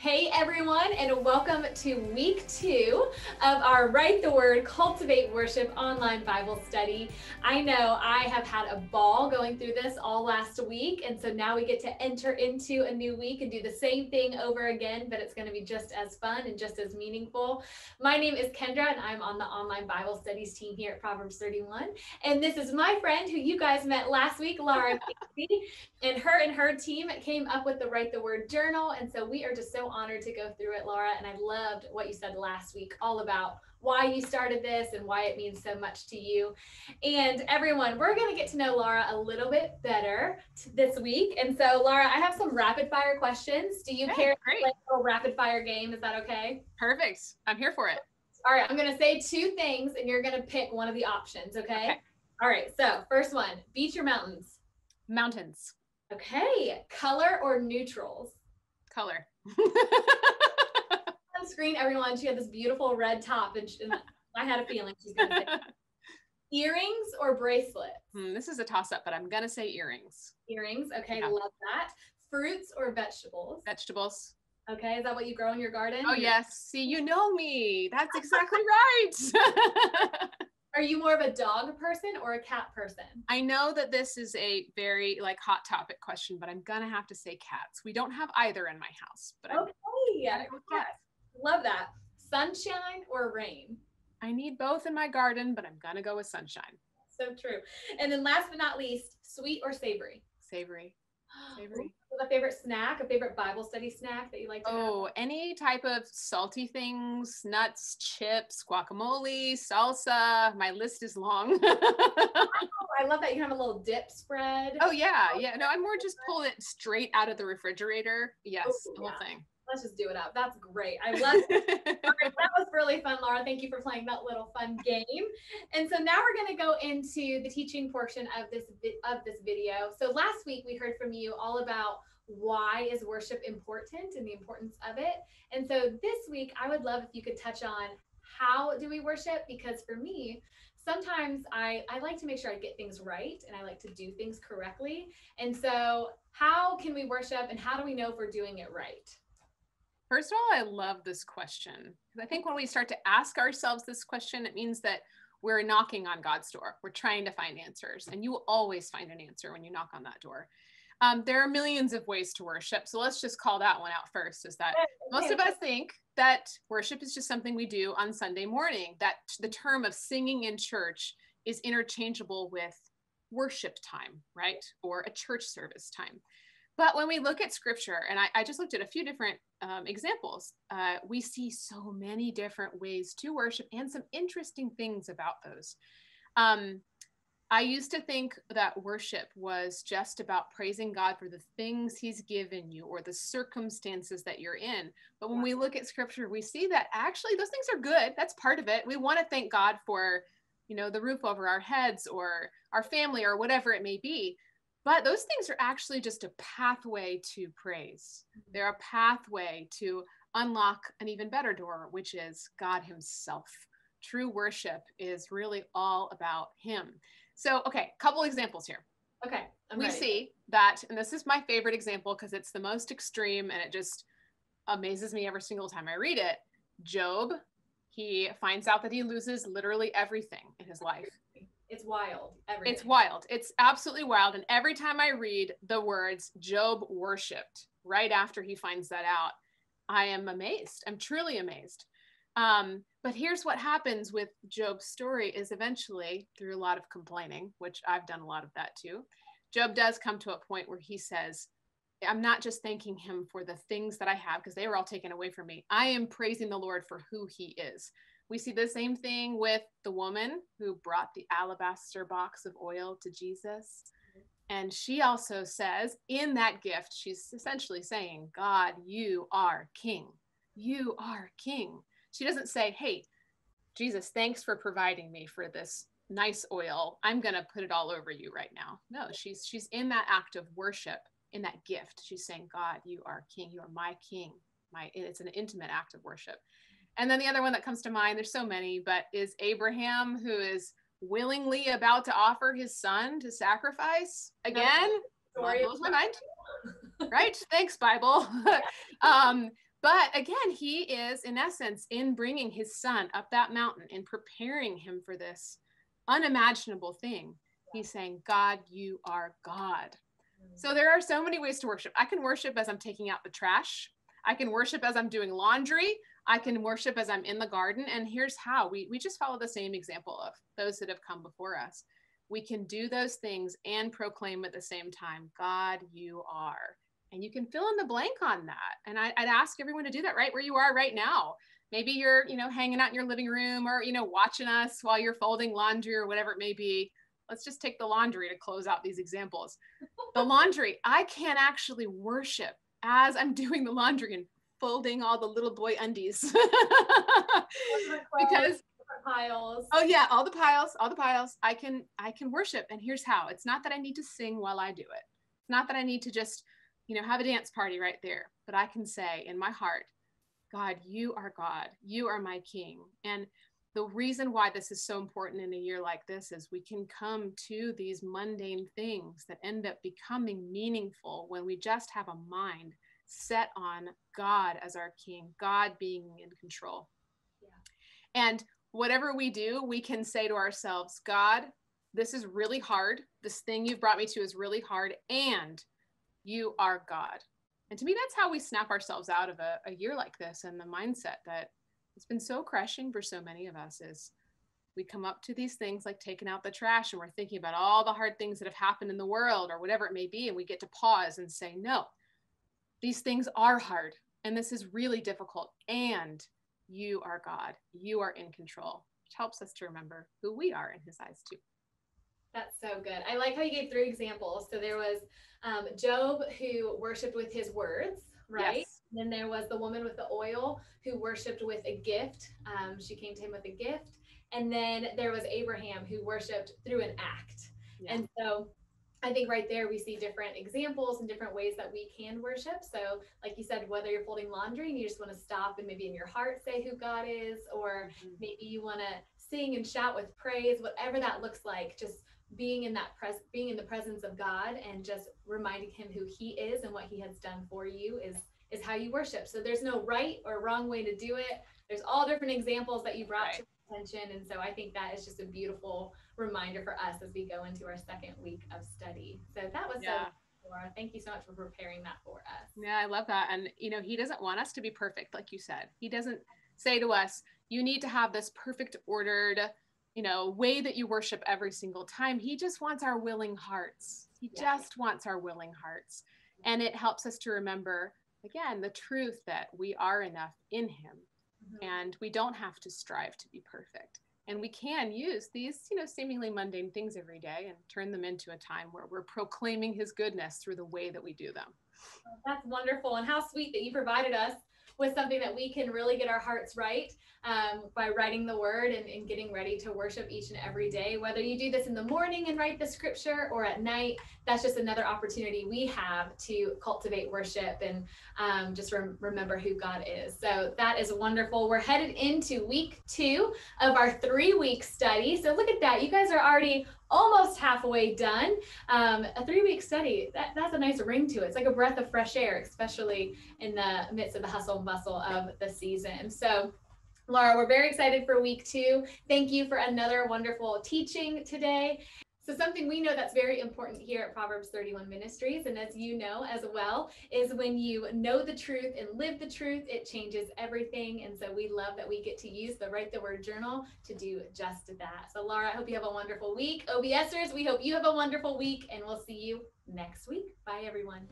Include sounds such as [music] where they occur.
Hey everyone, and welcome to week two of our Write the Word, Cultivate Worship online Bible study. I know I have had a ball going through this all last week, and so now we get to enter into a new week and do the same thing over again, but it's going to be just as fun and just as meaningful. My name is Kendra, and I'm on the online Bible studies team here at Proverbs 31. And this is my friend who you guys met last week, Laura. and her and her team came up with the Write the Word journal, and so we are just so honored to go through it, Laura. And I loved what you said last week, all about why you started this and why it means so much to you. And everyone, we're going to get to know Laura a little bit better this week. And so, Laura, I have some rapid fire questions. Do you care great. to play a rapid fire game? Is that okay? Perfect. I'm here for it. All right, I'm going to say two things and you're going to pick one of the options, okay? Okay. All right, so first one beach or mountains? Mountains. Okay, color or neutrals? Color. [laughs] On screen, everyone, she had this beautiful red top, and, she, and I had a feeling she's going to say [laughs] earrings or bracelets. Hmm, this is a toss up, but I'm going to say earrings. Earrings, okay, Yeah. love that. Fruits or vegetables? Vegetables. Okay, is that what you grow in your garden? Oh, yes. See, you know me. That's exactly [laughs] right. Are you more of a dog person or a cat person? I know that this is a very like hot topic question, but I'm going to have to say cats. We don't have either in my house, but Okay, gonna cats. love that. Sunshine or rain? I need both in my garden, but I'm going to go with sunshine. So true. And then last but not least, sweet or savory? Savory. Savory. A favorite snack, a favorite Bible study snack that you like to oh, have? Oh, any type of salty things, nuts, chips, guacamole, salsa. My list is long. [laughs] Oh, I love that you have a little dip spread. oh yeah, oh, yeah. No, I'm more just pull it straight out of the refrigerator. Yes, Oh, the whole thing. Let's just do it up. That's great. I love [laughs] really fun, Laura. Thank you for playing that little fun game. And so now we're going to go into the teaching portion of this of this video. So last week we heard from you all about why is worship important and the importance of it. And so this week I would love if you could touch on how do we worship because for me sometimes I, I like to make sure I get things right and I like to do things correctly. And so, how can we worship and how do we know if we're doing it right? First of all, I love this question. I think when we start to ask ourselves this question, it means that we're knocking on God's door. We're trying to find answers, and you will always find an answer when you knock on that door. Um, there are millions of ways to worship. So let's just call that one out first is that most of us think that worship is just something we do on Sunday morning, that the term of singing in church is interchangeable with worship time, right? Or a church service time. But when we look at scripture, and I, I just looked at a few different um, examples, uh, we see so many different ways to worship and some interesting things about those. Um, I used to think that worship was just about praising God for the things He's given you or the circumstances that you're in. But when we look at scripture, we see that actually those things are good. That's part of it. We want to thank God for, you know, the roof over our heads or our family or whatever it may be. But those things are actually just a pathway to praise. Mm-hmm. They're a pathway to unlock an even better door, which is God Himself. True worship is really all about Him. So, okay, couple examples here. Okay, I'm we ready. see that, and this is my favorite example because it's the most extreme and it just amazes me every single time I read it. Job, he finds out that he loses literally everything in his life. It's wild. Everything. It's wild. It's absolutely wild. And every time I read the words Job worshiped right after he finds that out, I am amazed. I'm truly amazed. Um, but here's what happens with Job's story is eventually through a lot of complaining, which I've done a lot of that too. Job does come to a point where he says, I'm not just thanking him for the things that I have because they were all taken away from me. I am praising the Lord for who he is. We see the same thing with the woman who brought the alabaster box of oil to Jesus. And she also says, in that gift, she's essentially saying, God, you are king. You are king. She doesn't say, Hey, Jesus, thanks for providing me for this nice oil. I'm going to put it all over you right now. No, she's she's in that act of worship, in that gift. She's saying, God, you are king. You are my king. My it's an intimate act of worship. And then the other one that comes to mind, there's so many, but is Abraham who is willingly about to offer his son to sacrifice again. Story blows my mind. [laughs] right? Thanks, Bible. [laughs] um, But again, he is, in essence, in bringing his son up that mountain and preparing him for this unimaginable thing. He's saying, God, you are God. So there are so many ways to worship. I can worship as I'm taking out the trash. I can worship as I'm doing laundry. I can worship as I'm in the garden. And here's how we, we just follow the same example of those that have come before us. We can do those things and proclaim at the same time God, you are. And you can fill in the blank on that. And I, would ask everyone to do that right where you are right now. Maybe you're, you know, hanging out in your living room or, you know, watching us while you're folding laundry or whatever it may be. Let's just take the laundry to close out these examples. the laundry, I can't actually worship as I'm [laughs] doing the laundry and folding all the little boy undies [laughs] because piles. Oh yeah, all the piles, all the piles. I can I can worship and here's how. It's not that I need to sing while I do it. It's not that I need to just, you know, have a dance party right there, but I can say in my heart, God, you are God. You are my king. And the reason why this is so important in a year like this is we can come to these mundane things that end up becoming meaningful when we just have a mind set on God as our king, God being in control. Yeah. And whatever we do, we can say to ourselves, God, this is really hard. This thing you've brought me to is really hard, and you are God. And to me, that's how we snap ourselves out of a, a year like this and the mindset that it's been so crushing for so many of us is we come up to these things like taking out the trash and we're thinking about all the hard things that have happened in the world or whatever it may be. And we get to pause and say, no, these things are hard and this is really difficult. And you are God, you are in control, which helps us to remember who we are in his eyes too. That's so good. I like how you gave three examples. So there was um, Job who worshiped with his words, right? Yes. Then there was the woman with the oil who worshiped with a gift. Um, she came to him with a gift. And then there was Abraham who worshiped through an act. Yeah. And so I think right there we see different examples and different ways that we can worship. So, like you said, whether you're folding laundry and you just want to stop and maybe in your heart say who God is, or mm-hmm. maybe you want to sing and shout with praise, whatever that looks like, just being in that pres being in the presence of God and just reminding him who he is and what he has done for you is is how you worship. So there's no right or wrong way to do it. There's all different examples that you brought right. to attention. And so I think that is just a beautiful reminder for us as we go into our second week of study. So that was yeah. so Laura. Thank you so much for preparing that for us. Yeah, I love that. And you know, he doesn't want us to be perfect, like you said. He doesn't say to us, you need to have this perfect ordered, you know, way that you worship every single time. He just wants our willing hearts. He yeah. just wants our willing hearts. And it helps us to remember again the truth that we are enough in him mm-hmm. and we don't have to strive to be perfect and we can use these you know seemingly mundane things every day and turn them into a time where we're proclaiming his goodness through the way that we do them that's wonderful and how sweet that you provided us with something that we can really get our hearts right um, by writing the word and, and, getting ready to worship each and every day. Whether you do this in the morning and write the scripture or at night, that's just another opportunity we have to cultivate worship and um, just rem- remember who God is. So that is wonderful. We're headed into week two of our three week study. So look at that. You guys are already almost halfway done. Um, a three week study, that, that's a nice ring to it. It's like a breath of fresh air, especially in the midst of the hustle and bustle of the season. So, Laura, we're very excited for week two. Thank you for another wonderful teaching today. So something we know that's very important here at Proverbs 31 Ministries, and as you know as well, is when you know the truth and live the truth, it changes everything. And so we love that we get to use the Write the Word Journal to do just that. So Laura, I hope you have a wonderful week. OBSers, we hope you have a wonderful week, and we'll see you next week. Bye, everyone.